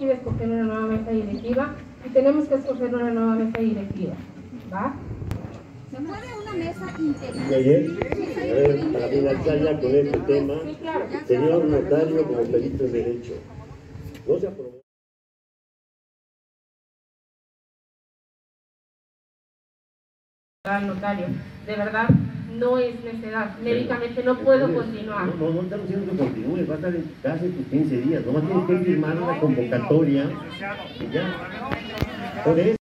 quiere escoger una nueva mesa directiva y tenemos que escoger una nueva mesa directiva. ¿Va? ¿Se puede una mesa interina? ayer, a ver, para finalizar ya con este tema, Sí, claro. señor notario como perito en derecho, no se aprobó. Al notario, de verdad no es necedad. Médicamente no puedo continuar. No, no, no estamos diciendo que continúe, va a estar en casa en tus 15 días, nomás tienes que firmar una convocatoria y ya. Por eso.